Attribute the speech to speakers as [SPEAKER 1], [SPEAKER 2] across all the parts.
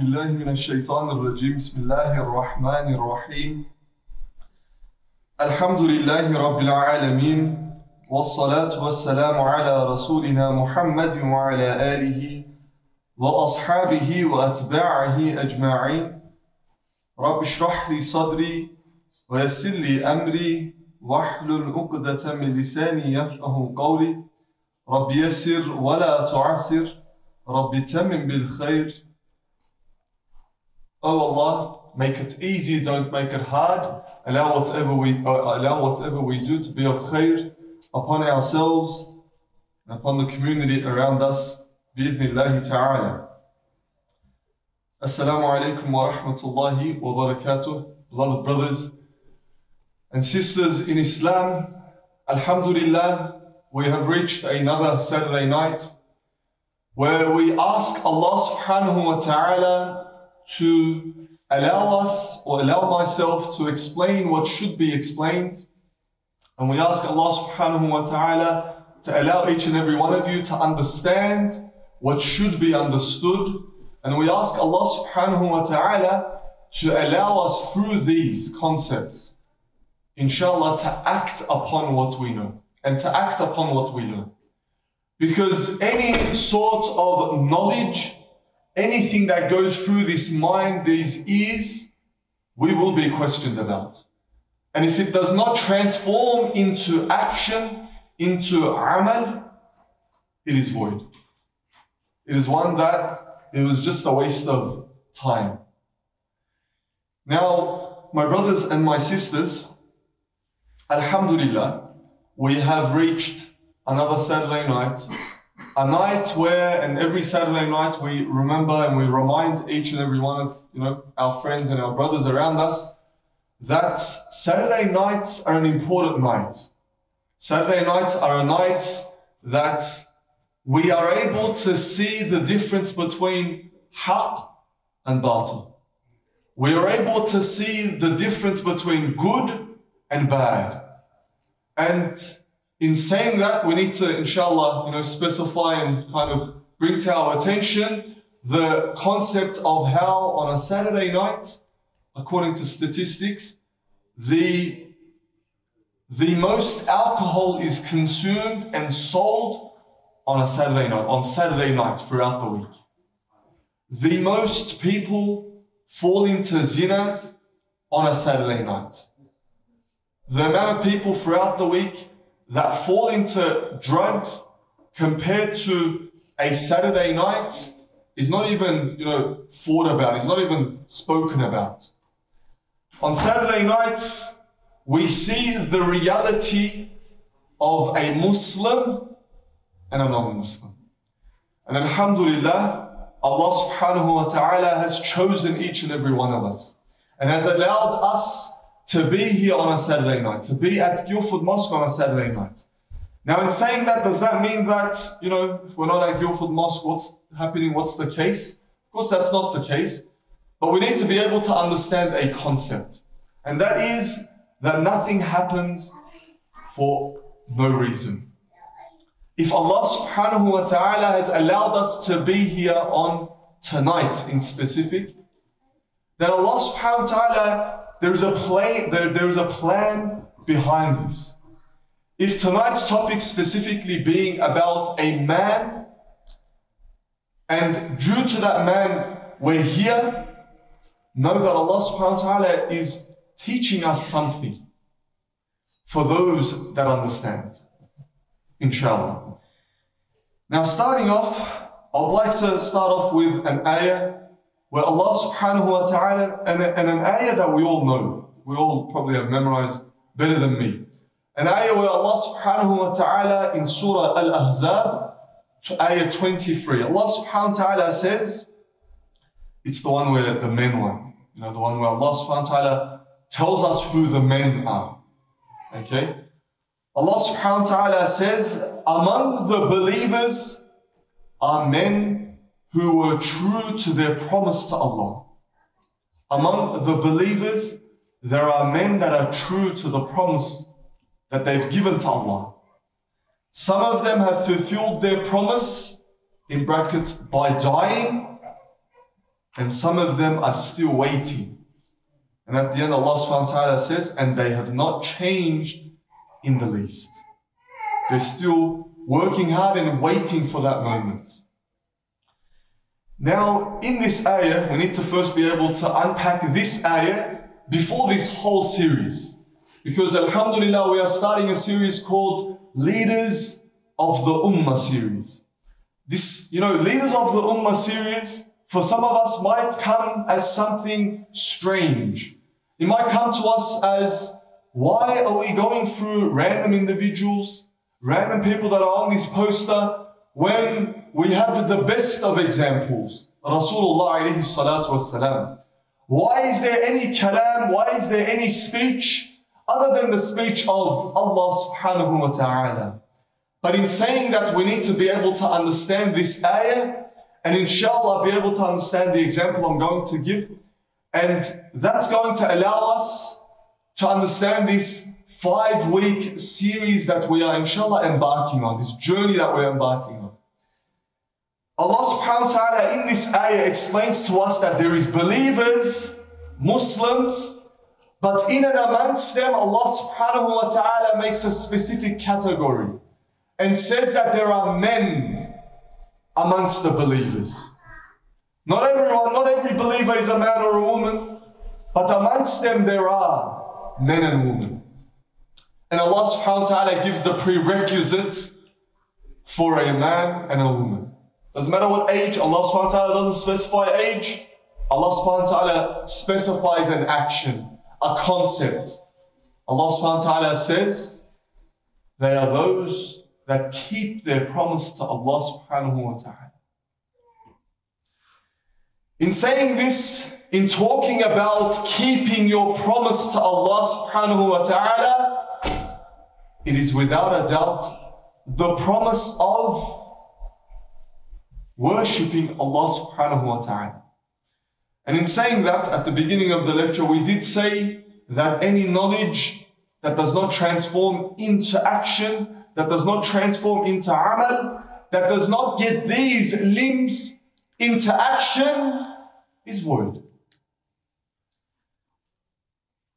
[SPEAKER 1] بالله من الشيطان الرجيم. بسم الله الرحمن الرحيم. الحمد لله رب العالمين والصلاة والسلام على رسولنا محمد وعلى آله وأصحابه وأتباعه أجمعين. رب اشرح لي صدري ويسر لي أمري واحلل عقدة من لساني يفقه قولي. رب يسر ولا تعسر. رب تمم بالخير. O oh Allah, make it easy, don't make it hard. Allow whatever we uh, allow whatever we do to be of khair upon ourselves and upon the community around us. Bi'idhnillahi ta'ala. Assalamu alaikum wa rahmatullahi wa barakatuh. Beloved brothers and sisters in Islam, Alhamdulillah, we have reached another Saturday night where we ask Allah subhanahu wa ta'ala to allow us or allow myself to explain what should be explained. And we ask Allah subhanahu wa ta'ala to allow each and every one of you to understand what should be understood. And we ask Allah subhanahu wa ta'ala to allow us through these concepts, inshallah, to act upon what we know and to act upon what we learn. Because any sort of knowledge anything that goes through this mind, these ears, we will be questioned about. And if it does not transform into action, into amal, it is void. It is one that it was just a waste of time. Now, my brothers and my sisters, Alhamdulillah, we have reached another Saturday night a night where, and every Saturday night, we remember and we remind each and every one of you know our friends and our brothers around us that Saturday nights are an important night. Saturday nights are a night that we are able to see the difference between haqq and batil. We are able to see the difference between good and bad. And in saying that, we need to, inshallah, you know, specify and kind of bring to our attention the concept of how on a Saturday night, according to statistics, the, the most alcohol is consumed and sold on a Saturday night, on Saturday night throughout the week. The most people fall into zina on a Saturday night. The amount of people throughout the week that fall into drugs compared to a Saturday night is not even, you know, thought about, is not even spoken about. On Saturday nights, we see the reality of a Muslim and a non-Muslim. And Alhamdulillah, Allah subhanahu wa ta'ala has chosen each and every one of us and has allowed us to be here on a Saturday night, to be at Guildford Mosque on a Saturday night. Now, in saying that, does that mean that, you know, we're not at Guildford Mosque, what's happening, what's the case? Of course, that's not the case. But we need to be able to understand a concept. And that is that nothing happens for no reason. If Allah subhanahu wa ta'ala has allowed us to be here on tonight in specific, then Allah subhanahu wa ta'ala there is a play, there, there is a plan behind this. If tonight's topic specifically being about a man, and due to that man we're here, know that Allah subhanahu wa ta'ala is teaching us something for those that understand. Inshallah. Now starting off, I'd like to start off with an ayah where Allah subhanahu wa ta'ala, and, and an ayah that we all know, we all probably have memorized better than me. An ayah where Allah subhanahu wa ta'ala in Surah Al-Ahzab, to ayah 23, Allah subhanahu wa ta'ala says, it's the one where the men one, you know, the one where Allah subhanahu wa ta'ala tells us who the men are. Okay? Allah subhanahu wa ta'ala says, among the believers are men who were true to their promise to Allah. Among the believers, there are men that are true to the promise that they've given to Allah. Some of them have fulfilled their promise, in brackets, by dying, and some of them are still waiting. And at the end, Allah subhanahu wa ta'ala says, and they have not changed in the least. They're still working hard and waiting for that moment. Now, in this ayah, we need to first be able to unpack this ayah before this whole series. Because Alhamdulillah, we are starting a series called Leaders of the Ummah series. This, you know, Leaders of the Ummah series, for some of us might come as something strange. It might come to us as, why are we going through random individuals, random people that are on this poster, when we have the best of examples, Rasulullah. Why is there any kalam? Why is there any speech other than the speech of Allah subhanahu wa ta'ala? But in saying that, we need to be able to understand this ayah and inshallah be able to understand the example I'm going to give. And that's going to allow us to understand this five week series that we are inshallah embarking on, this journey that we're embarking on. Allah subhanahu wa ta'ala in this ayah explains to us that there is believers, Muslims, but in and amongst them, Allah subhanahu wa ta'ala makes a specific category and says that there are men amongst the believers. Not everyone, not every believer is a man or a woman, but amongst them there are men and women. And Allah subhanahu wa ta'ala gives the prerequisite for a man and a woman. Doesn't matter what age, Allah subhanahu wa ta'ala doesn't specify age. Allah subhanahu wa ta'ala specifies an action, a concept. Allah subhanahu wa ta'ala says, they are those that keep their promise to Allah subhanahu wa ta'ala. In saying this, in talking about keeping your promise to Allah subhanahu wa ta'ala, it is without a doubt the promise of worshipping Allah subhanahu wa ta'ala. And in saying that, at the beginning of the lecture, we did say that any knowledge that does not transform into action, that does not transform into amal, that does not get these limbs into action, is void.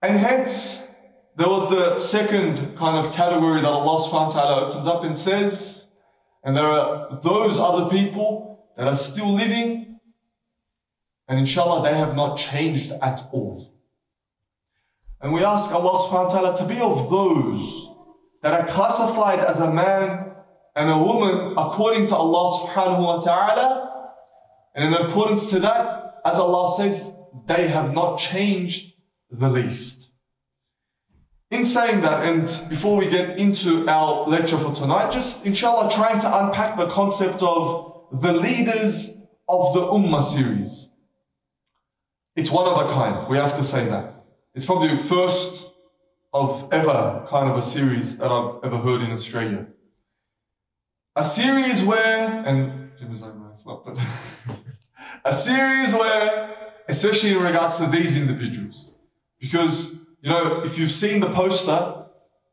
[SPEAKER 1] And hence, there was the second kind of category that Allah subhanahu wa ta'ala opens up and says, and there are those other people that are still living, and inshallah they have not changed at all. And we ask Allah subhanahu wa ta'ala to be of those that are classified as a man and a woman according to Allah subhanahu wa ta'ala. And in accordance to that, as Allah says, they have not changed the least. In saying that, and before we get into our lecture for tonight, just inshallah trying to unpack the concept of the leaders of the Ummah series. It's one of a kind, we have to say that. It's probably the first of ever kind of a series that I've ever heard in Australia. A series where, and Jim is like, it's not, but a series where, especially in regards to these individuals, because, you know, if you've seen the poster,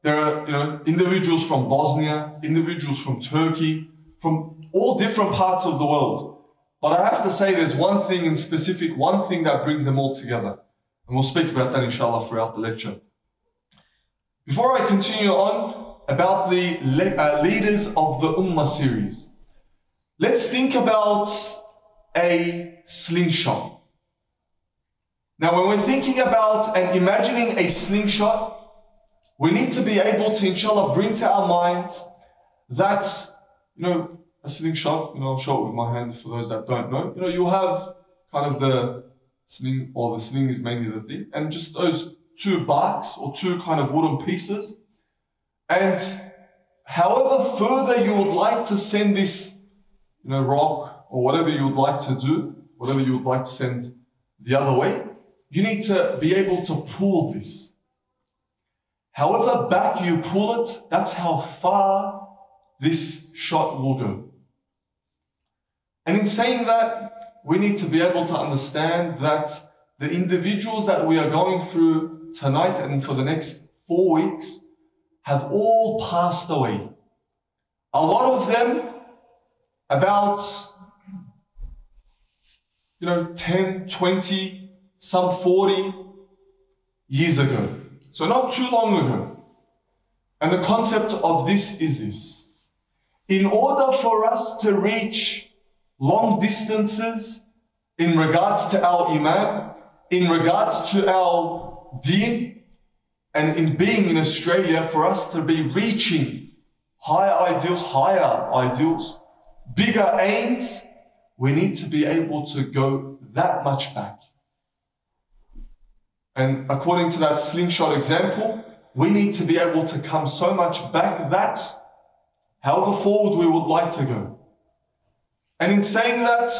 [SPEAKER 1] there are, you know, individuals from Bosnia, individuals from Turkey, from all different parts of the world. But I have to say there's one thing in specific, one thing that brings them all together. And we'll speak about that inshallah throughout the lecture. Before I continue on about the le uh, leaders of the Ummah series, let's think about a slingshot. Now, when we're thinking about and imagining a slingshot, we need to be able to, inshallah, bring to our minds that you know, a slingshot, you know, I'll show it with my hand for those that don't know. You know, you'll have kind of the sling, or the sling is mainly the thing, and just those two barks or two kind of wooden pieces. And however further you would like to send this, you know, rock or whatever you would like to do, whatever you would like to send the other way, you need to be able to pull this. However back you pull it, that's how far this shot will go. And in saying that, we need to be able to understand that the individuals that we are going through tonight and for the next four weeks have all passed away. A lot of them, about you know, 10, 20, some 40 years ago. So not too long ago. And the concept of this is this. In order for us to reach long distances in regards to our iman, in regards to our deen, and in being in Australia, for us to be reaching higher ideals, higher ideals, bigger aims, we need to be able to go that much back. And according to that slingshot example, we need to be able to come so much back that however forward we would like to go. And in saying that,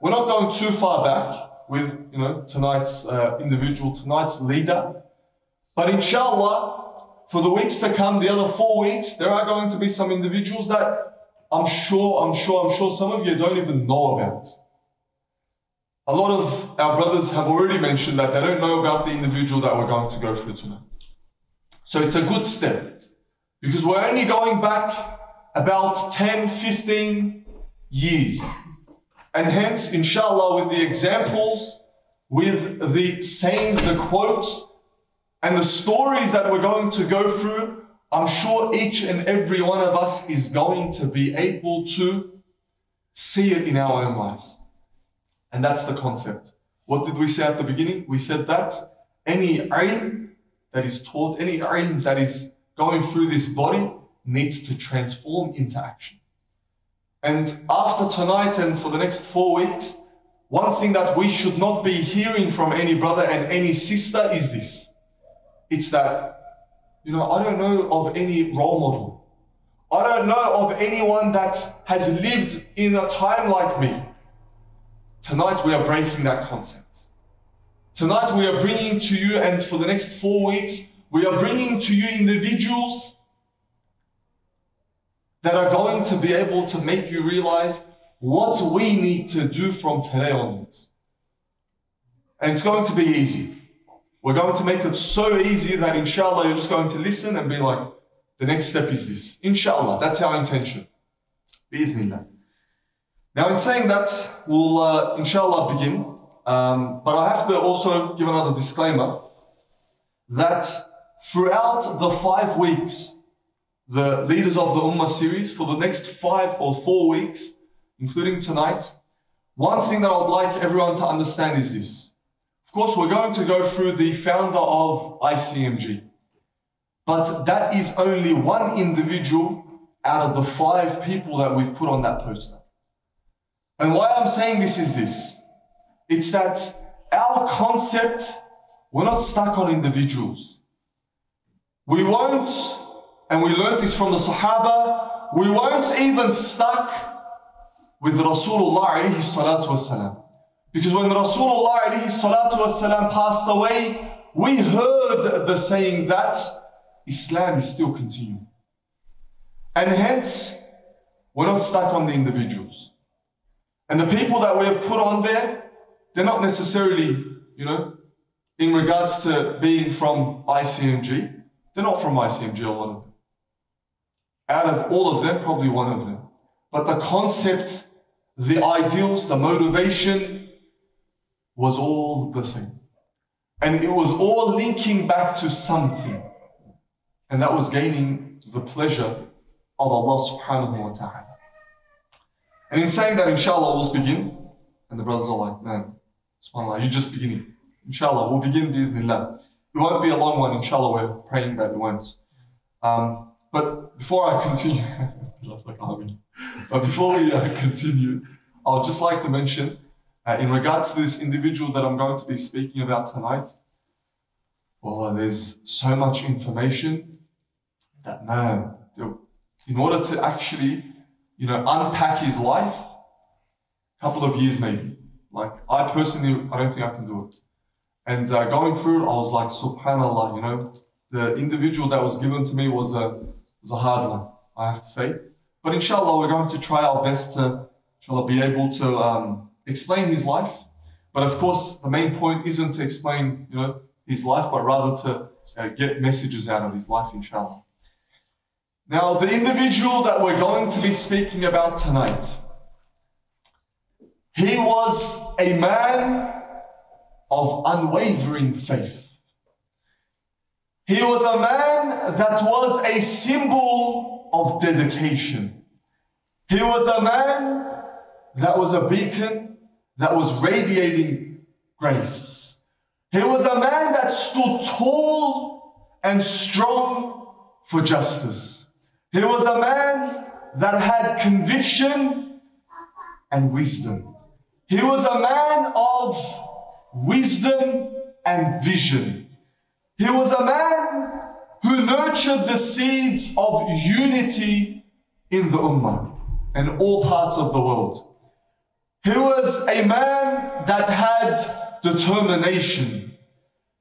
[SPEAKER 1] we're not going too far back with you know tonight's uh, individual, tonight's leader. But inshallah, for the weeks to come, the other four weeks, there are going to be some individuals that I'm sure, I'm sure, I'm sure some of you don't even know about. A lot of our brothers have already mentioned that they don't know about the individual that we're going to go through tonight. So it's a good step because we're only going back about 10, 15 years. And hence, inshallah, with the examples, with the sayings, the quotes, and the stories that we're going to go through, I'm sure each and every one of us is going to be able to see it in our own lives. And that's the concept. What did we say at the beginning? We said that any ilm that is taught, any ilm that is going through this body needs to transform into action. And after tonight and for the next four weeks, one thing that we should not be hearing from any brother and any sister is this. It's that you know, I don't know of any role model. I don't know of anyone that has lived in a time like me. Tonight we are breaking that concept. Tonight we are bringing to you, and for the next four weeks, we are bringing to you individuals that are going to be able to make you realize what we need to do from today onwards. And it's going to be easy. We're going to make it so easy that inshallah you're just going to listen and be like, the next step is this. Inshallah, that's our intention. Now in saying that, we'll uh, inshallah begin. Um, but I have to also give another disclaimer that throughout the five weeks, the Leaders of the Ummah series, for the next five or four weeks, including tonight, one thing that I'd like everyone to understand is this. Of course, we're going to go through the founder of ICMG. But that is only one individual out of the five people that we've put on that poster. And why I'm saying this is this. It's that our concept, we're not stuck on individuals. We won't, and we learned this from the Sahaba, we weren't even stuck with Rasulullah. Because when Rasulullah passed away, we heard the saying that Islam is still continuing. And hence, we're not stuck on the individuals. And the people that we have put on there, they're not necessarily, you know, in regards to being from ICMG, they're not from ICMG, a lot of them. Out of all of them, probably one of them. But the concept, the ideals, the motivation, was all the same. And it was all linking back to something. And that was gaining the pleasure of Allah subhanahu wa ta'ala. And in saying that, inshallah, we'll begin. And the brothers are like, man, subhanAllah, you're just beginning. Inshallah, we'll begin bi'idhnillah. It won't be a long one, inshallah, we're praying that it won't. Um, but before I continue, but before we uh, continue, I would just like to mention uh, in regards to this individual that I'm going to be speaking about tonight, well, uh, there's so much information that, man, in order to actually, you know, unpack his life, a couple of years maybe. Like, I personally, I don't think I can do it. And uh, going through it, I was like, subhanAllah, you know, the individual that was given to me was a, was a hard one, I have to say. But inshallah, we're going to try our best to, inshallah, be able to, um, explain his life. But of course, the main point isn't to explain, you know, his life, but rather to uh, get messages out of his life, inshallah. Now, the individual that we're going to be speaking about tonight, He was a man of unwavering faith. He was a man that was a symbol of dedication. He was a man that was a beacon that was radiating grace. He was a man that stood tall and strong for justice. He was a man that had conviction and wisdom. He was a man of wisdom and vision. He was a man who nurtured the seeds of unity in the Ummah and all parts of the world. He was a man that had determination.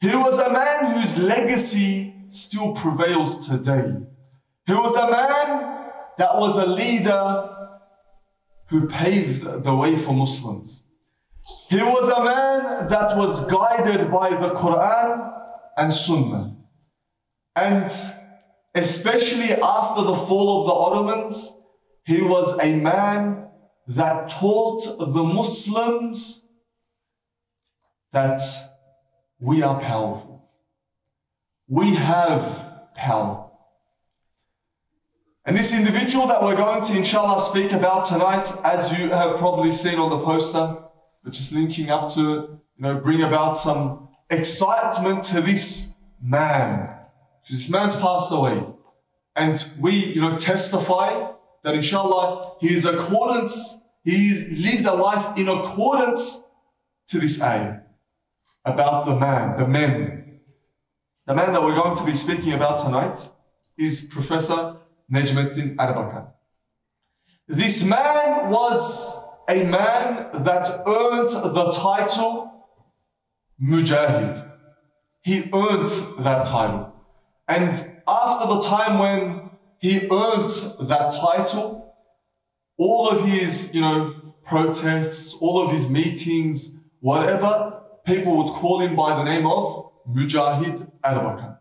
[SPEAKER 1] He was a man whose legacy still prevails today. He was a man that was a leader who paved the way for Muslims. He was a man that was guided by the Quran and Sunnah. And especially after the fall of the Ottomans, he was a man that taught the Muslims that we are powerful. We have power. And this individual that we're going to inshallah speak about tonight, as you have probably seen on the poster, but just linking up to, you know, bring about some excitement to this man. This man's passed away. And we, you know, testify that inshallah, his accordance, he lived a life in accordance to this ayah about the man, the men. The man that we're going to be speaking about tonight is Professor Nejmuddin Erbakan. This man was a man that earned the title Mujahid. He earned that title. And after the time when he earned that title, all of his, you know, protests, all of his meetings, whatever, people would call him by the name of Mujahid Erbakan.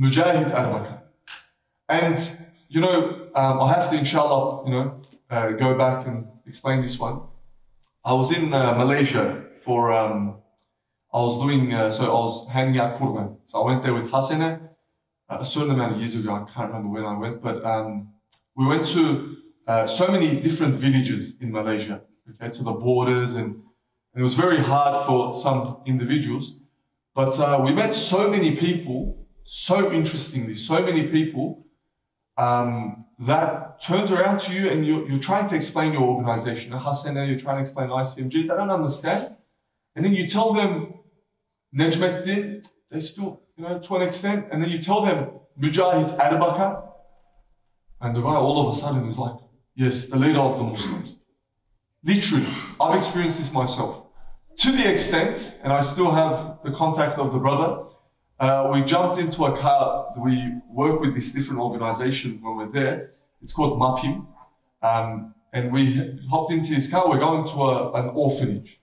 [SPEAKER 1] Mujahid Erbakan. And, you know, um, I have to, inshallah, you know, uh, go back and explain this one. I was in uh, Malaysia for um, I was doing, uh, so I was handing out Kurban. So I went there with Hasene uh, a certain amount of years ago. I can't remember when I went, but um, we went to uh, so many different villages in Malaysia, okay, to the borders, and, and it was very hard for some individuals. But uh, we met so many people, so interestingly, so many people um, that turns around to you and you're, you're trying to explain your organization. Hasene, you're trying to explain ICMG, they don't understand. And then you tell them Nejmuddin, they still, you know, to an extent, and then you tell them Mujahid Erbakan, and the guy all of a sudden is like, yes, the leader of the Muslims. Literally, I've experienced this myself. To the extent, and I still have the contact of the brother, uh, we jumped into a car. We work with this different organization when we're there. It's called MAPIM. Um, and we hopped into his car. We're going to a, an orphanage.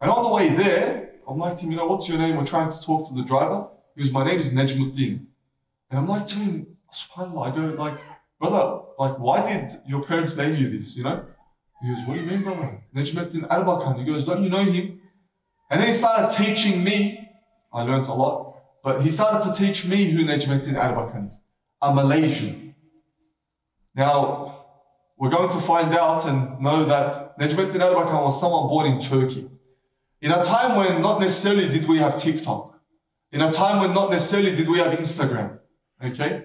[SPEAKER 1] And on the way there, I'm like to him, you know, what's your name? We're trying to talk to the driver. He goes, my name is Nejmuddin. And I'm like to him, subhanAllah, I go, like, brother, like, why did your parents name you this, you know? He goes, what do you mean, brother? Nejmuddin Erbakan. He goes, don't you know him? And then he started teaching me. I learned a lot. But he started to teach me who Nejmuddin Erbakan is. A Malaysian. Now, we're going to find out and know that Nejmuddin Erbakan was someone born in Turkey. In a time when not necessarily did we have TikTok, in a time when not necessarily did we have Instagram, okay?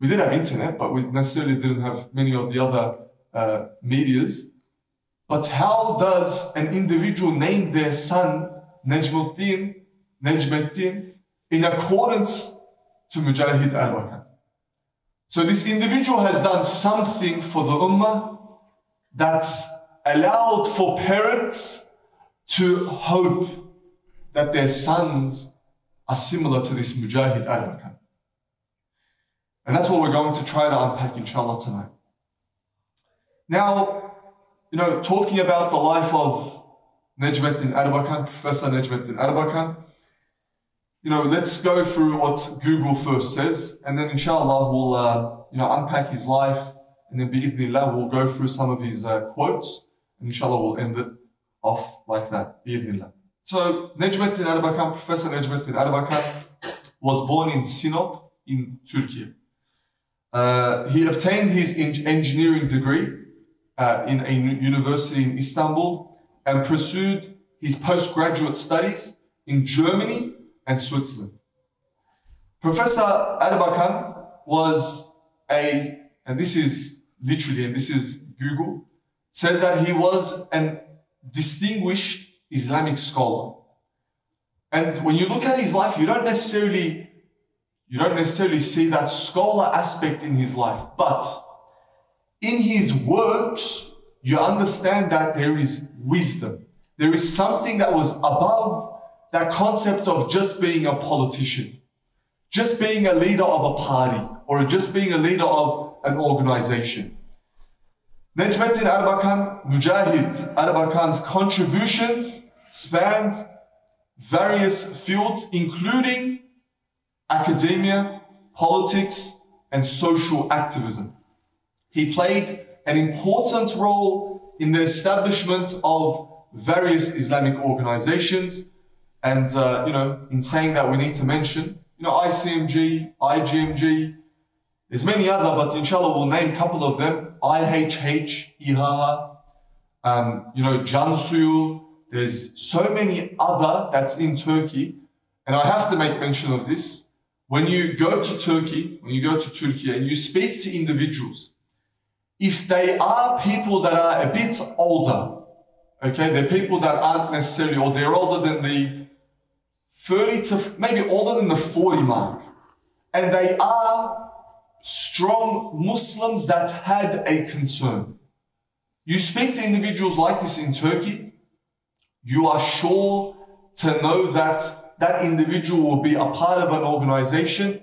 [SPEAKER 1] We did have internet, but we necessarily didn't have many of the other uh, medias. But how does an individual name their son Nejmuddin, Nejmuddin, in accordance to Mujahid Erbakan? So this individual has done something for the Ummah that's allowed for parents to hope that their sons are similar to this Mujahid Erbakan. And that's what we're going to try to unpack inshallah tonight. Now, you know, talking about the life of Nejmuddin Erbakan, Professor Nejmuddin Erbakan, you know, let's go through what Google first says, and then inshallah we'll, uh, you know, unpack his life, and then bi'idhnillah we'll go through some of his uh, quotes, and inshallah we'll end it off like that, bi'idhnillah. So Necmettin Erbakan, Professor Necmettin Erbakan, was born in Sinop in Turkey. Uh, he obtained his engineering degree uh, in a university in Istanbul and pursued his postgraduate studies in Germany and Switzerland. Professor Erbakan was a, and this is literally, and this is Google, says that he was an distinguished Islamic scholar. And when you look at his life, you don't necessarily, you don't necessarily see that scholar aspect in his life, but in his works, you understand that there is wisdom. There is something that was above that concept of just being a politician, just being a leader of a party, or just being a leader of an organization. Necmettin Erbakan, Mujahid Erbakan's contributions spanned various fields, including academia, politics, and social activism. He played an important role in the establishment of various Islamic organizations. And, uh, you know, in saying that, we need to mention, you know, ICMG, IGMG, there's many other, but inshallah we'll name a couple of them. IHH, IHA, um, you know, Cansuyu. There's so many other that's in Turkey. And I have to make mention of this. When you go to Turkey, when you go to Turkey and you speak to individuals, if they are people that are a bit older, okay, they're people that aren't necessarily, or they're older than the 30 to maybe older than the 40 mark, and they are strong Muslims that had a concern. You speak to individuals like this in Turkey, you are sure to know that that individual will be a part of an organization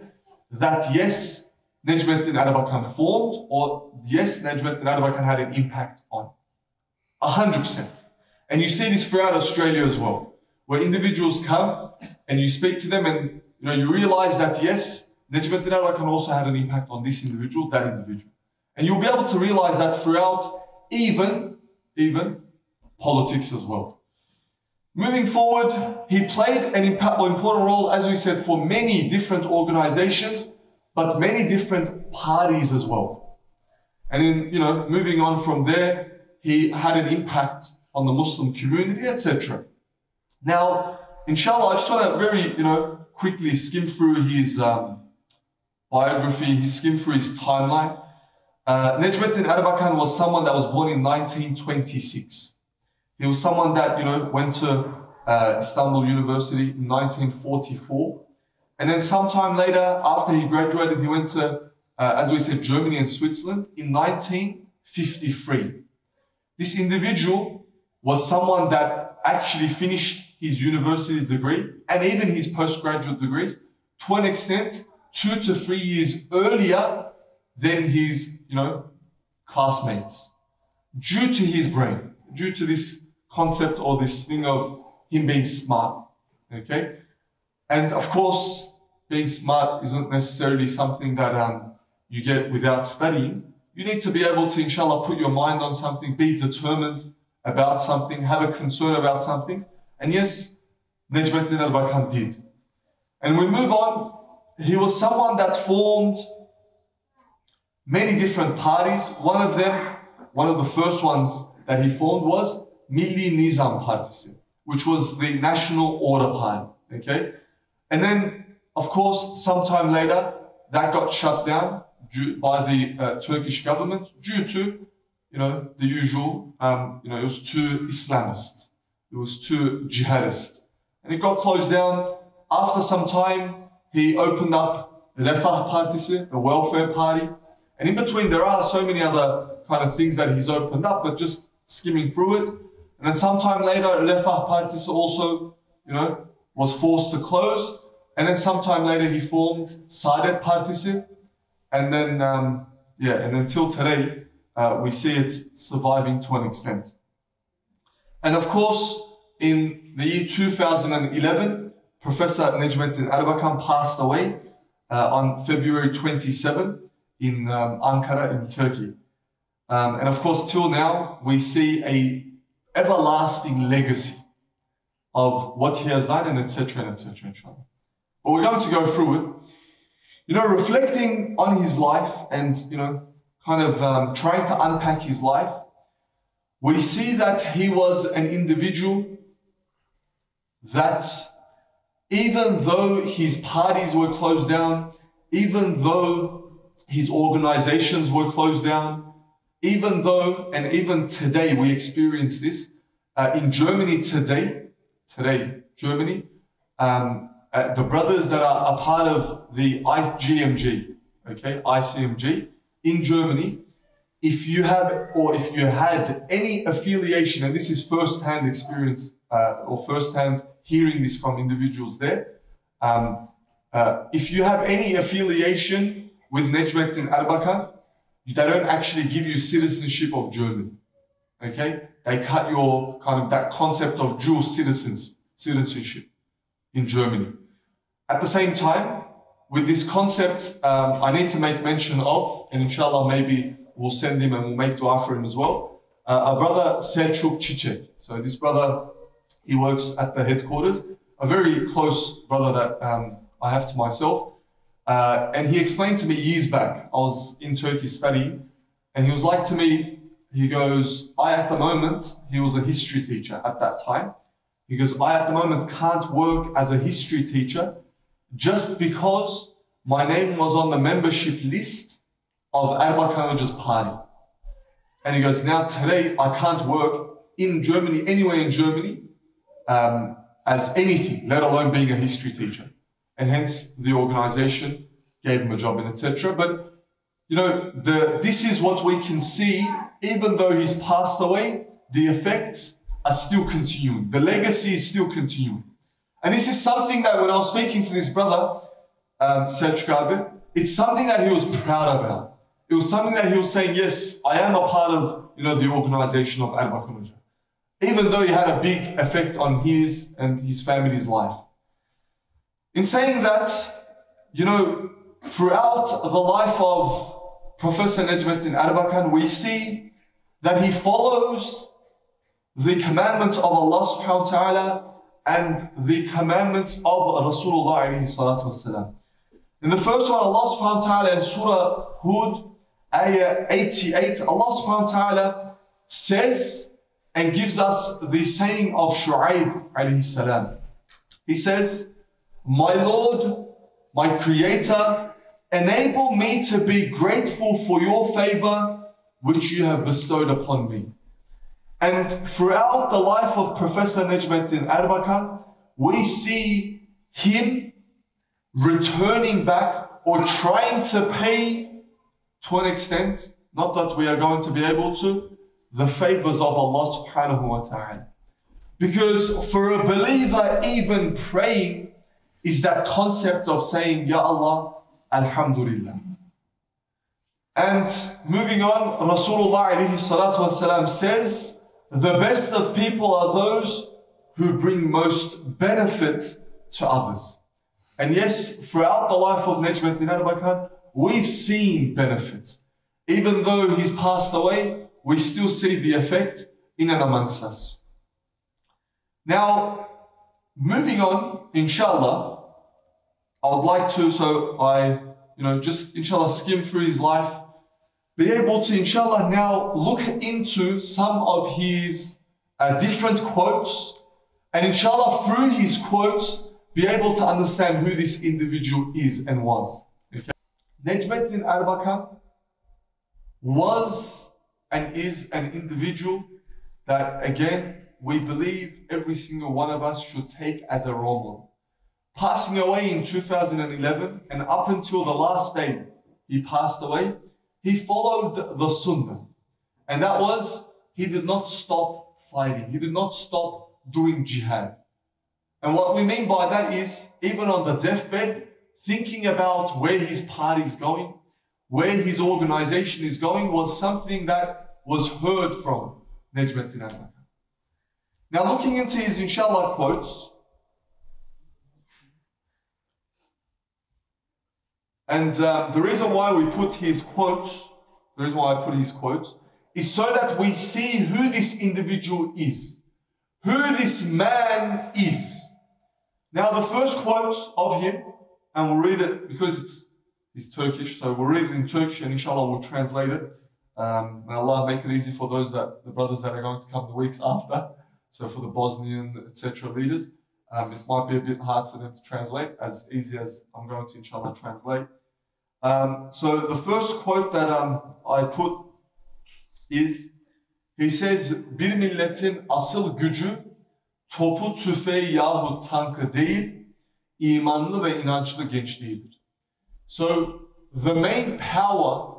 [SPEAKER 1] that, yes, Necmettin Erbakan formed, or yes, Necmettin Erbakan had an impact on. 100%. And you see this throughout Australia as well, where individuals come and you speak to them and you know you realize that yes, Necmettin Erbakan also had an impact on this individual, that individual. And you'll be able to realize that throughout even, even politics as well. Moving forward, he played an important role, as we said, for many different organizations, but many different parties as well. And then, you know, moving on from there, he had an impact on the Muslim community, etc. Now, inshallah, I just want to very, you know, quickly skim through his um, biography, he skimmed through his timeline. Uh, Necmettin Erbakan was someone that was born in 1926. He was someone that, you know, went to uh, Istanbul University in 1944. And then sometime later, after he graduated, he went to, uh, as we said, Germany and Switzerland in 1953. This individual was someone that actually finished his university degree and even his postgraduate degrees to an extent two to three years earlier than his, you know, classmates. Due to his brain, due to this concept or this thing of him being smart. Okay? And of course, being smart isn't necessarily something that um, you get without studying. You need to be able to, inshallah, put your mind on something, be determined about something, have a concern about something. And yes, Necmettin Erbakan did. And we move on he was someone that formed many different parties. One of them, one of the first ones that he formed was Milli Nizam Partisi, which was the National Order Party. Okay, and then of course, sometime later, that got shut down by the uh, Turkish government due to, you know, the usual, um, you know, it was too Islamist, it was too jihadist, and it got closed down. After some time, he opened up the Refah Partisi, the welfare party. And in between, there are so many other kind of things that he's opened up, but just skimming through it. And then sometime later, Refah Partisi also, you know, was forced to close. And then sometime later, he formed Saadet Partisi. And then, um, yeah, and until today, uh, we see it surviving to an extent. And of course, in the year 2011, Professor Necmettin Erbakan passed away uh, on February 27 in um, Ankara in Turkey. Um, and of course, till now, we see a, everlasting legacy of what he has done and etc. and etc. inshallah. But we're going to go through it. You know, reflecting on his life and, you know, kind of um, trying to unpack his life, we see that he was an individual that even though his parties were closed down, even though his organizations were closed down, even though, and even today we experience this, uh, in Germany today, today, Germany, um, uh, the brothers that are a part of the ICMG, okay, ICMG in Germany, if you have or if you had any affiliation, and this is first-hand experience uh, or first-hand hearing this from individuals there, um, uh, if you have any affiliation with Necmettin Erbakan, they don't actually give you citizenship of Germany. Okay? They cut your kind of that concept of dual citizens, citizenship in Germany. At the same time, with this concept, um, I need to make mention of, and inshallah, maybe we'll send him and we'll make dua for him as well. Uh, our brother Selçuk Çiçek. So this brother, he works at the headquarters, a very close brother that um, I have to myself. Uh, and he explained to me years back, I was in Turkey studying, and he was like to me, he goes, I at the moment, he was a history teacher at that time. He goes, I at the moment can't work as a history teacher just because my name was on the membership list of Erbakan Hoca's party. And he goes, now today I can't work in Germany, anywhere in Germany, um, as anything, let alone being a history teacher. And hence the organization gave him a job and etc. But you know, the this is what we can see, even though he's passed away, the effects are still continuing. The legacy is still continuing. And this is something that when I was speaking to this brother, um, Selçuk it's something that he was proud about. It was something that he was saying, yes, I am a part of, you know, the organization of Erbakan Even though he had a big effect on his and his family's life. In saying that, you know, throughout the life of Professor Necmettin Erbakan, we see that he follows the commandments of Allah subhanahu wa ta'ala and the commandments of Rasulullah. In the first one, Allah subhanahu wa ta'ala in Surah Hud, ayah 88, Allah subhanahu wa ta'ala says and gives us the saying of Shu'aib alayhi salam. He says, My Lord, my Creator, enable me to be grateful for your favor which you have bestowed upon me. And throughout the life of Professor Necmettin Erbakan, we see him returning back or trying to pay to an extent, not that we are going to be able to, the favors of Allah subhanahu wa ta'ala. Because for a believer, even praying is that concept of saying, Ya Allah, Alhamdulillah. And moving on, Rasulullah says, the best of people are those who bring most benefit to others. And yes, throughout the life of Necmettin Erbakan, we've seen benefits. Even though he's passed away, we still see the effect in and amongst us. Now, moving on, inshallah, I would like to, so I, you know, just inshallah skim through his life be able to, inshallah, now look into some of his uh, different quotes, and inshallah, through his quotes, be able to understand who this individual is and was. Okay? Necmettin Erbakan was and is an individual that, again, we believe every single one of us should take as a role model. Passing away in 2011, and up until the last day he passed away, he followed the sunnah. And that was, he did not stop fighting. He did not stop doing jihad. And what we mean by that is, even on the deathbed, thinking about where his party is going, where his organization is going, was something that was heard from Necmettin Erbakan. Now, looking into his inshallah quotes, And uh, the reason why we put his quotes, the reason why I put his quotes, is so that we see who this individual is, who this man is. Now, the first quote of him, and we'll read it because it's, it's Turkish, so we'll read it in Turkish and inshallah we'll translate it. Um, Allah make it easy for those that the brothers that are going to come the weeks after. So for the Bosnian, etc. leaders, um, it might be a bit hard for them to translate, as easy as I'm going to inshallah translate. Um, so the first quote that um, I put is, he says, bir milletin asıl gücü topu, tüfeği yahut tankı değil, imanlı ve inançlı gençliğidir. So the main power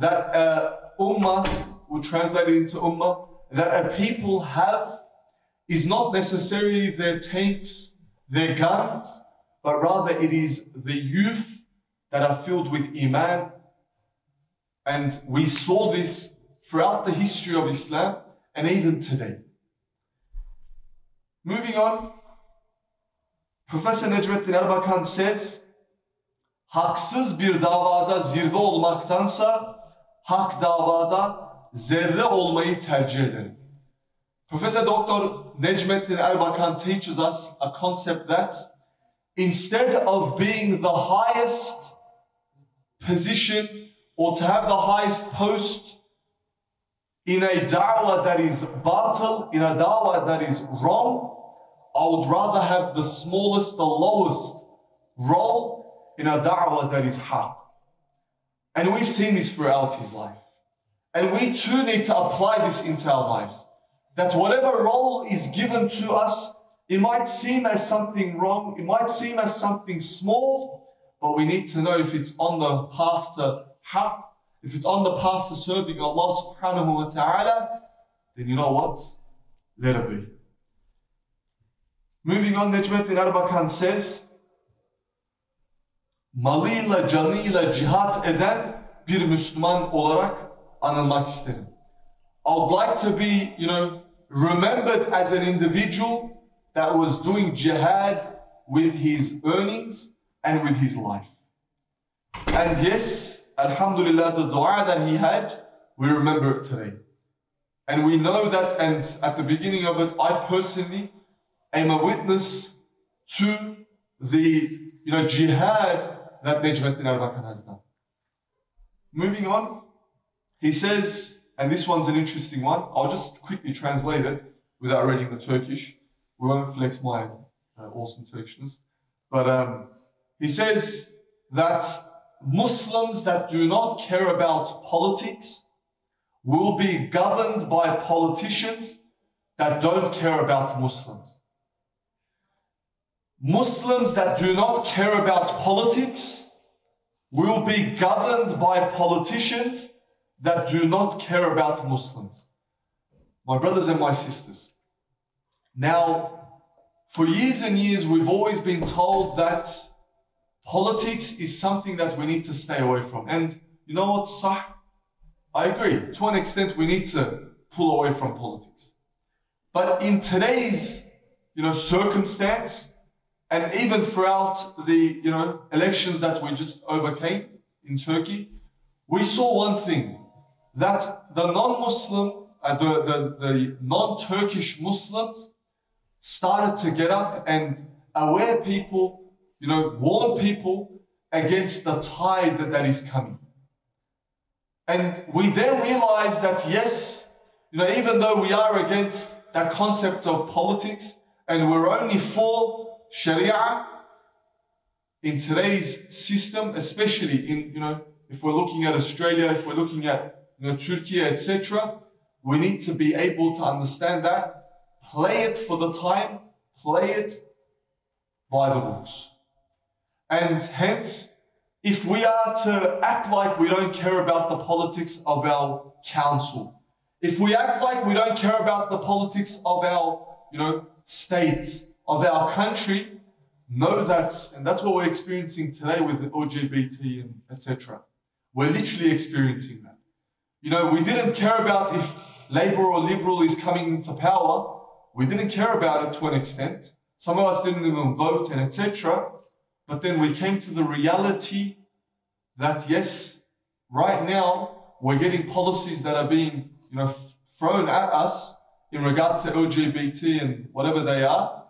[SPEAKER 1] that a ummah, will translate it into ummah, that a people have is not necessarily their tanks, their guns, but rather it is the youth that are filled with iman. And we saw this throughout the history of Islam and even today. Moving on, Professor Necmettin Erbakan says, haksız bir davada zirve olmaktansa hak davada zerre olmayı tercih ederim. Professor Dr. Necmettin Erbakan teaches us a concept that instead of being the highest position or to have the highest post in a da'wah that is batil, in a da'wah that is wrong, I would rather have the smallest, the lowest role in a da'wah that is haq. And we've seen this throughout his life. And we too need to apply this into our lives. That whatever role is given to us, it might seem as something wrong, it might seem as something small, but we need to know if it's on the path to haq, if it's on the path to serving Allah subhanahu wa ta'ala, then you know what? Let it be. Moving on, Necmettin Erbakan says, malıyla canıyla cihat eden bir Müslüman olarak anılmak isterim. I would like to be, you know, remembered as an individual that was doing jihad with his earnings and with his life. And yes, Alhamdulillah, the dua that he had, we remember it today. And we know that, and at the beginning of it, I personally am a witness to the you know, jihad that Necmettin Erbakan has done. Moving on, he says, and this one's an interesting one. I'll just quickly translate it without reading the Turkish. We won't flex my uh, awesome Turkishness. But um, he says that Muslims that do not care about politics will be governed by politicians that don't care about Muslims. Muslims that do not care about politics will be governed by politicians that do not care about Muslims. My brothers and my sisters. Now, for years and years, we've always been told that politics is something that we need to stay away from. And you know what, Sah? I agree. To an extent, we need to pull away from politics. But in today's, you know, circumstance, and even throughout the you know elections that we just overcame in Turkey, we saw one thing that the non-Muslim, uh, the, the, the non-Turkish Muslims started to get up and aware people, you know, warn people against the tide that, that is coming. And we then realized that yes, you know, even though we are against that concept of politics and we're only for Sharia in today's system, especially in, you know, if we're looking at Australia, if we're looking at, you know, Turkey, etc., we need to be able to understand that, play it for the time, play it by the rules. And hence, if we are to act like we don't care about the politics of our council, if we act like we don't care about the politics of our, you know, states, of our country know that, and that's what we're experiencing today with the LGBT and etc. We're literally experiencing that. You know, we didn't care about if Labour or Liberal is coming into power. We didn't care about it to an extent. Some of us didn't even vote and etc. But then we came to the reality that yes, right now we're getting policies that are being, you know, thrown at us in regards to LGBT and whatever they are,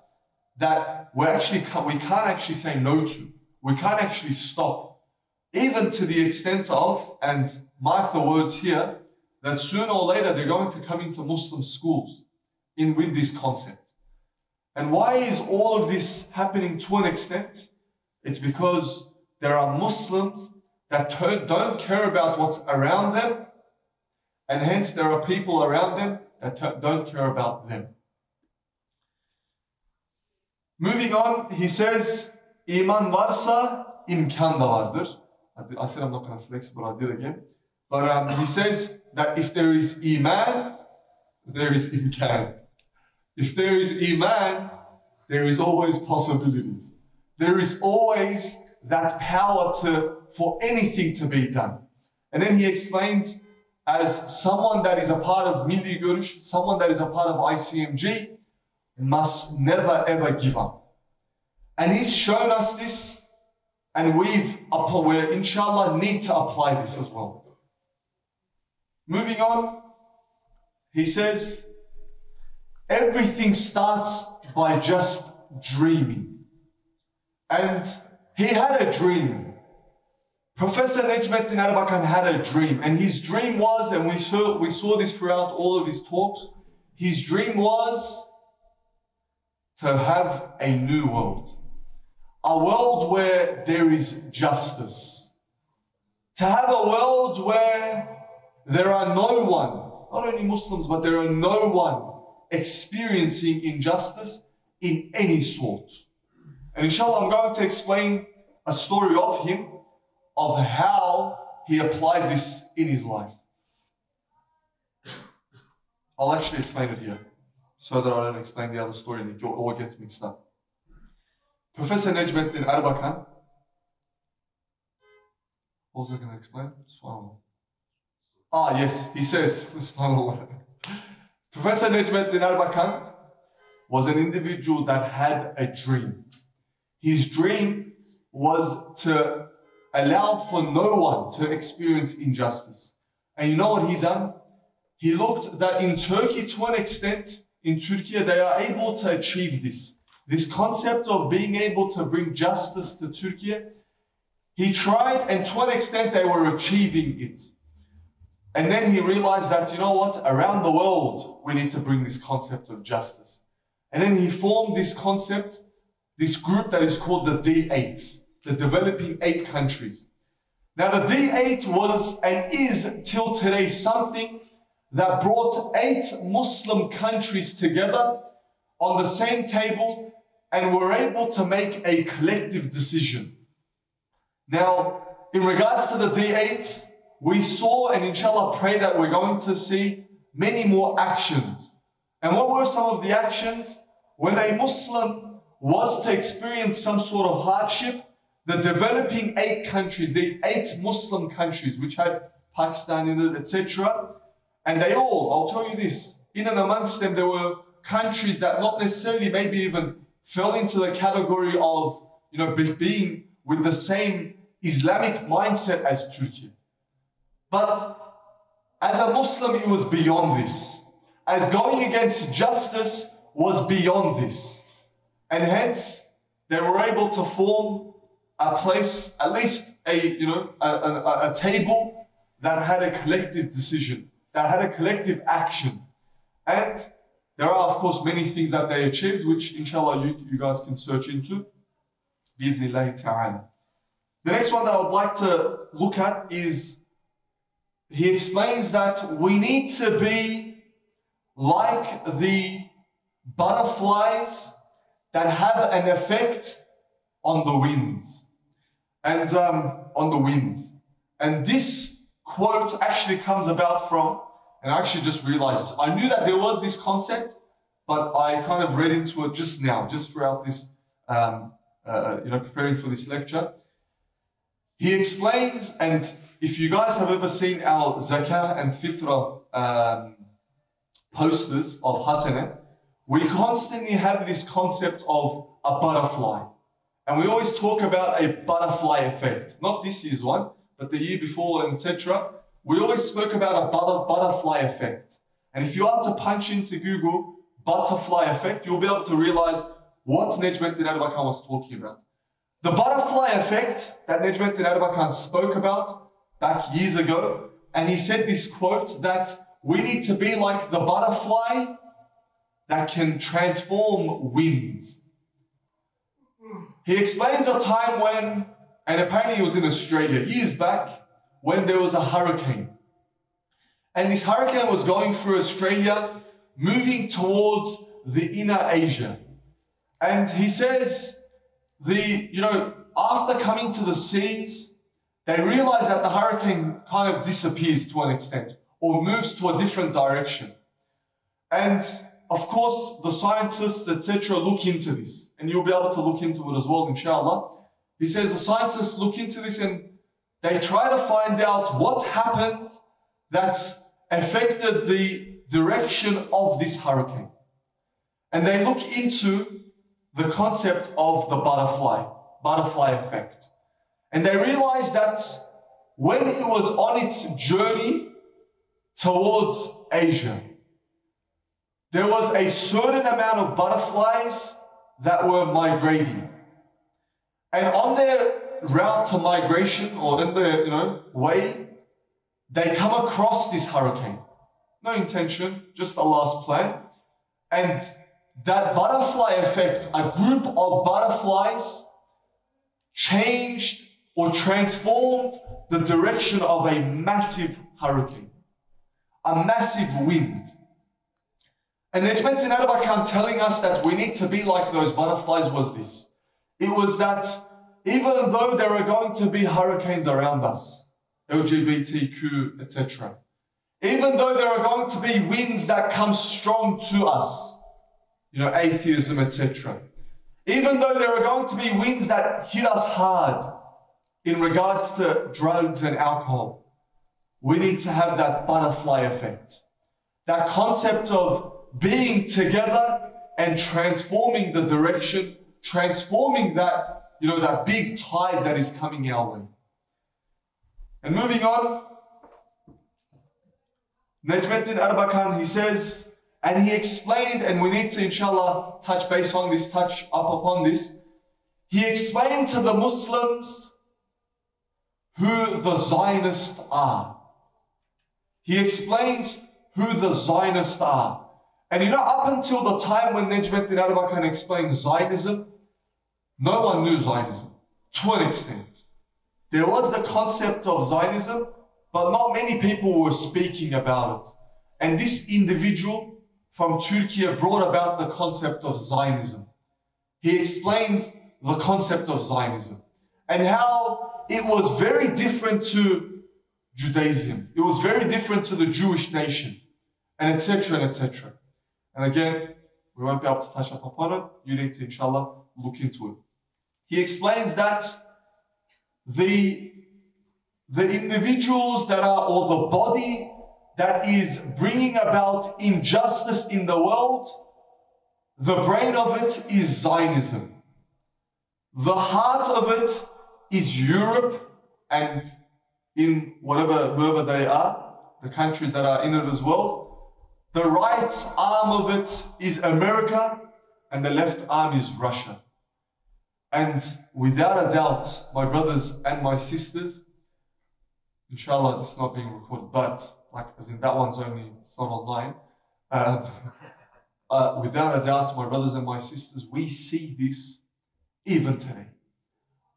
[SPEAKER 1] that we actually can't, we can't actually say no to. We can't actually stop. Even to the extent of, and mark the words here, that sooner or later they're going to come into Muslim schools in with this concept. And why is all of this happening to an extent? It's because there are Muslims that don't care about what's around them, and hence there are people around them that don't care about them. Moving on, he says, iman varsa imkan da vardır. I said I'm not going to flex, but I did again. But um, he says that if there is iman, there is imkan. If there is iman, there is always possibilities. There is always that power to for anything to be done. And then he explains as someone that is a part of Milli Görüş, someone that is a part of ICMG, must never ever give up. And he's shown us this, and we've, we inshallah need to apply this as well. Moving on, he says, everything starts by just dreaming. And he had a dream. Professor Necmettin Erbakan had a dream, and his dream was, and we saw, we saw this throughout all of his talks, his dream was to have a new world. A world where there is justice. To have a world where there are no one, not only Muslims, but there are no one experiencing injustice in any sort. And inshallah, I'm going to explain a story of him, of how he applied this in his life. I'll actually explain it here, so that I don't explain the other story and it all gets mixed up. Professor Necmettin Erbakan, I going to explain? Ah, yes, he says, Professor Necmettin Erbakan was an individual that had a dream. His dream was to allow for no one to experience injustice. And you know what he done? He looked that in Turkey, to an extent, in Turkey, they are able to achieve this. This concept of being able to bring justice to Turkey, he tried, and to an extent, they were achieving it. And then he realized that, you know what, around the world, we need to bring this concept of justice. And then he formed this concept, this group that is called the D8, the developing eight countries. Now, the D8 was and is till today something that brought eight Muslim countries together on the same table and were able to make a collective decision. Now, in regards to the D8, we saw and inshallah pray that we're going to see many more actions. And what were some of the actions? When a Muslim was to experience some sort of hardship, the developing eight countries, the eight Muslim countries, which had Pakistan in it, etc., and they all, I'll tell you this, in and amongst them, there were countries that not necessarily maybe even fell into the category of, you know, being with the same Islamic mindset as Turkey. But as a Muslim, it was beyond this. As going against justice was beyond this. And hence, they were able to form a place, at least a, you know, a, a, a table that had a collective decision, that had a collective action. And there are, of course, many things that they achieved, which inshallah you, you guys can search into. The next one that I would like to look at is he explains that we need to be like the butterflies that have an effect on the winds and um, on the wind. And this quote actually comes about from, and I actually just realized this. I knew that there was this concept, but I kind of read into it just now, just throughout this, um, uh, you know, preparing for this lecture. He explains, and if you guys have ever seen our zakah and fitra um, posters of Hasene, we constantly have this concept of a butterfly. And we always talk about a butterfly effect. Not this year's one, but the year before, etc. we always spoke about a butter, butterfly effect. And if you are to punch into Google butterfly effect, you'll be able to realize what Necmettin Erbakan was talking about. The butterfly effect that Necmettin Erbakan spoke about back years ago, and he said this quote that we need to be like the butterfly that can transform winds. He explains a time when, and apparently he was in Australia years back, when there was a hurricane. And this hurricane was going through Australia, moving towards the inner Asia. And he says, the, you know, after coming to the seas, they realize that the hurricane kind of disappears to an extent or moves to a different direction. And of course, the scientists, etc., look into this, and you'll be able to look into it as well, inshallah. He says the scientists look into this and they try to find out what happened that affected the direction of this hurricane. And they look into the concept of the butterfly, butterfly effect. And they realize that when it was on its journey towards Asia, there was a certain amount of butterflies that were migrating. And on their route to migration or in their you know way, they come across this hurricane. No intention, just Allah's plan. And that butterfly effect, a group of butterflies changed or transformed the direction of a massive hurricane, a massive wind. And Necmettin Erbakan telling us that we need to be like those butterflies was this. It was that even though there are going to be hurricanes around us, LGBTQ, etc., even though there are going to be winds that come strong to us, you know, atheism, etc., even though there are going to be winds that hit us hard in regards to drugs and alcohol, we need to have that butterfly effect. That concept of being together and transforming the direction, transforming that, you know, that big tide that is coming our way. And moving on, Necmettin Erbakan, he says, and he explained, and we need to inshallah touch base on this, touch up upon this. He explained to the Muslims who the Zionists are. He explains who the Zionists are. And you know, up until the time when Necmettin Erbakan explained Zionism, no one knew Zionism to an extent. There was the concept of Zionism, but not many people were speaking about it. And this individual from Turkey brought about the concept of Zionism. He explained the concept of Zionism and how it was very different to Judaism. It was very different to the Jewish nation, and etc. and etc. And again, we won't be able to touch up upon it. You need to, inshallah, look into it. He explains that the, the individuals that are, or the body that is bringing about injustice in the world, the brain of it is Zionism. The heart of it is Europe and in whatever, wherever they are, the countries that are in it as well. The right arm of it is America and the left arm is Russia. And without a doubt, my brothers and my sisters, inshallah, it's not being recorded, but like as in that one's only, it's not online. Um, uh, without a doubt, my brothers and my sisters, we see this even today.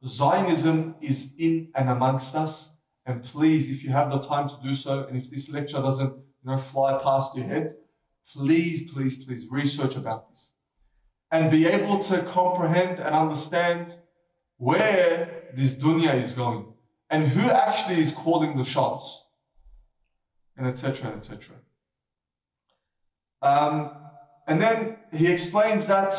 [SPEAKER 1] Zionism is in and amongst us. And please, if you have the time to do so, and if this lecture doesn't you know, fly past your head, please, please, please research about this and be able to comprehend and understand where this dunya is going and who actually is calling the shots and etc etc um, and then he explains that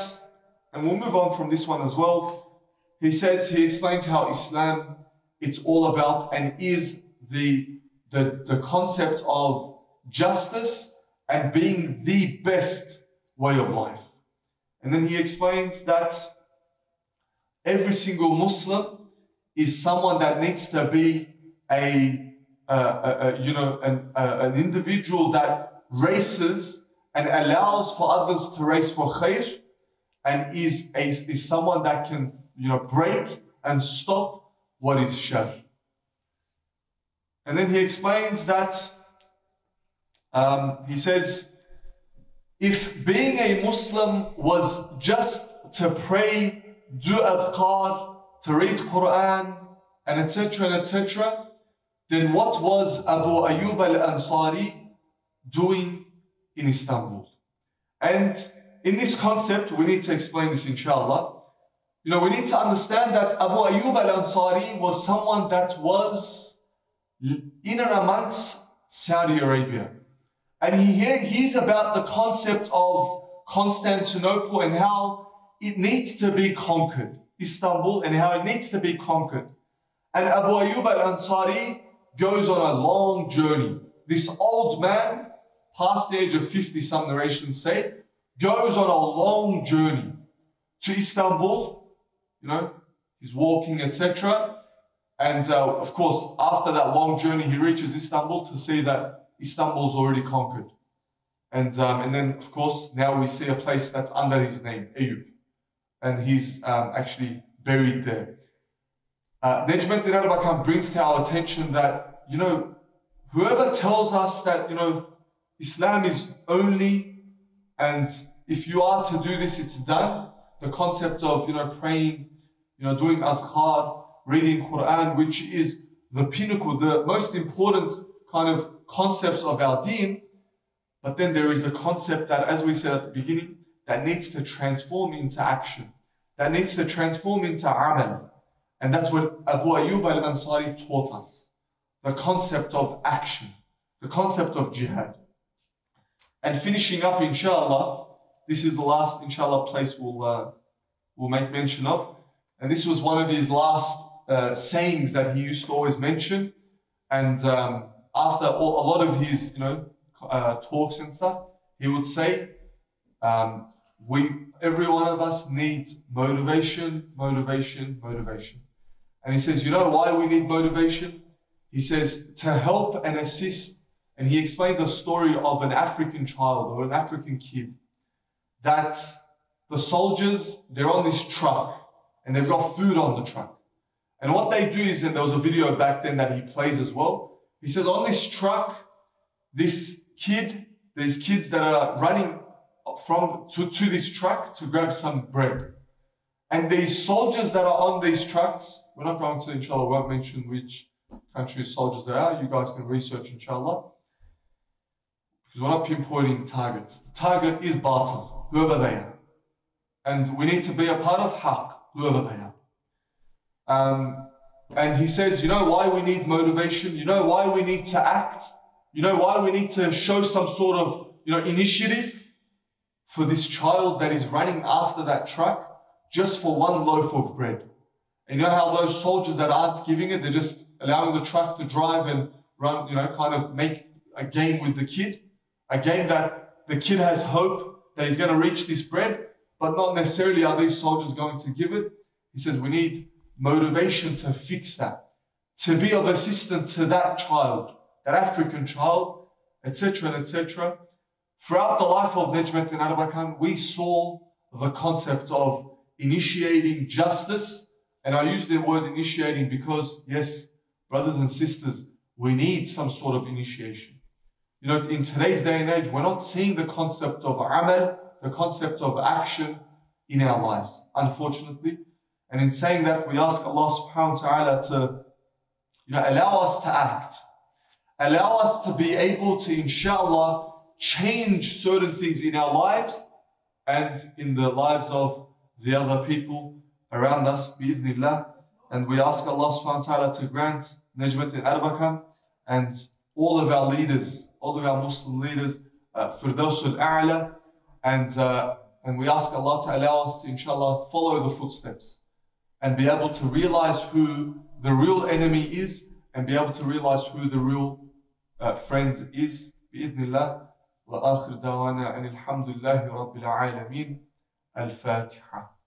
[SPEAKER 1] and we'll move on from this one as well he says he explains how islam it's all about and is the the, the concept of justice, and being the best way of life. And then he explains that every single Muslim is someone that needs to be a, uh, uh, you know, an, uh, an individual that races and allows for others to race for khair and is, is, is someone that can, you know, break and stop what is shar. And then he explains that um, he says, if being a Muslim was just to pray, do adhkar, to read Quran, and etc. and etc., then what was Abu Ayyub al-Ansari doing in Istanbul? And in this concept, we need to explain this inshallah. You know, we need to understand that Abu Ayyub al-Ansari was someone that was in and amongst Saudi Arabia. And he hears about the concept of Constantinople and how it needs to be conquered. Istanbul and how it needs to be conquered. And Abu Ayyub al-Ansari goes on a long journey. This old man, past the age of 50, some narrations say, goes on a long journey to Istanbul. You know, he's walking, etc. And uh, of course, after that long journey, he reaches Istanbul to see that Istanbul's already conquered. And, um, and then, of course, now we see a place that's under his name, Ayub. And he's um, actually buried there. Uh, Nejmuddin Erbakan brings to our attention that, you know, whoever tells us that, you know, Islam is only, and if you are to do this, it's done, the concept of, you know, praying, you know, doing adhkar, reading Quran, which is the pinnacle, the most important kind of concepts of our deen. But then there is the concept that, as we said at the beginning, that needs to transform into action, that needs to transform into amal. And that's what Abu Ayyub al-Ansari taught us. The concept of action, the concept of jihad. And finishing up, inshallah, this is the last, inshallah, place we'll, uh, we'll make mention of. And this was one of his last uh, sayings that he used to always mention. And um, after all, a lot of his, you know, uh, talks and stuff, he would say, um, "We, every one of us needs motivation, motivation, motivation." And he says, "You know why we need motivation?" He says to help and assist. And he explains a story of an African child or an African kid that the soldiers they're on this truck and they've got food on the truck. And what they do is, and there was a video back then that he plays as well. He says, on this truck, this kid, there's kids that are running from to, to this truck to grab some bread. And these soldiers that are on these trucks, we're not going to, inshallah, won't mention which country's soldiers they are. You guys can research, inshallah. Because we're not pinpointing targets. The target is batil, whoever they are. And we need to be a part of haqq, whoever they are. Um, and he says, you know why we need motivation? You know why we need to act? You know why we need to show some sort of, you know, initiative for this child that is running after that truck just for one loaf of bread. And you know how those soldiers that aren't giving it, they're just allowing the truck to drive and run, you know, kind of make a game with the kid. A game that the kid has hope that he's going to reach this bread, but not necessarily are these soldiers going to give it. He says we need motivation to fix that, to be of assistance to that child, that African child, etc., etc. Throughout the life of Nejmuddin Erbakan, we saw the concept of initiating justice. And I use the word initiating because, yes, brothers and sisters, we need some sort of initiation. You know, in today's day and age, we're not seeing the concept of amal, the concept of action in our lives, unfortunately. And in saying that, we ask Allah subhanahu wa ta'ala to you know, allow us to act. Allow us to be able to, inshallah, change certain things in our lives and in the lives of the other people around us, bi'idhnillah. And we ask Allah subhanahu wa ta'ala to grant Nejmuddin Erbakan and all of our leaders, all of our Muslim leaders, uh, Firdaus al-A'la, and, uh, and we ask Allah to allow us to, inshallah, follow the footsteps and be able to realize who the real enemy is and be able to realize who the real uh, friend is بإذن الله وآخر دعوانا أن الحمد لله رب العالمين الفاتحة